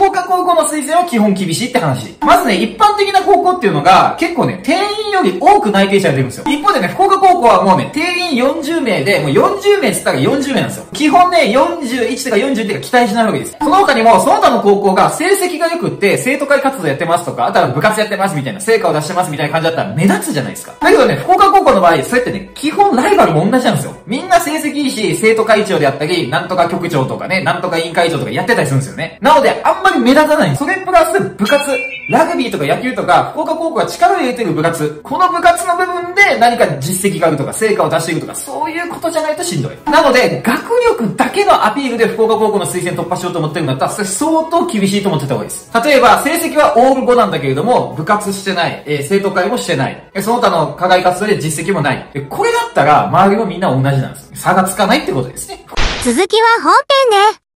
福岡高校の推薦は基本厳しいって話。まずね、一般的な高校っていうのが、結構ね、定員より多く内定者が出るんですよ。一方でね、福岡高校はもうね、定員40名で、もう40名って言ったら40名なんですよ。基本ね、41とか40っていうか期待しないわけです。その他にも、その他の高校が成績が良くって、生徒会活動やってますとか、あとは部活やってますみたいな、成果を出してますみたいな感じだったら目立つじゃないですか。だけどね、福岡高校の場合、そうやってね、基本ライバルも同じなんですよ。みん成績いいし、生徒会長であったり、なんとか局長とかね、なんとか委員会長とかやってたりするんですよね。なので、あんまり目立たない。それプラス、部活、ラグビーとか野球とか、福岡高校が力を入れてる部活、この部活の部分で何か実績があるとか、成果を出していくとか、そういうことじゃないとしんどい。なので、学力だけのアピールで福岡高校の推薦突破しようと思ってるんだったら、それ相当厳しいと思ってた方がいいです。例えば、成績はオール5なんだけれども、部活してない、えー、生徒会もしてない、その他の課外活動で実績もない。これだったら、周りもみんな同じなんです。差がつかないってことですね。続きは本編で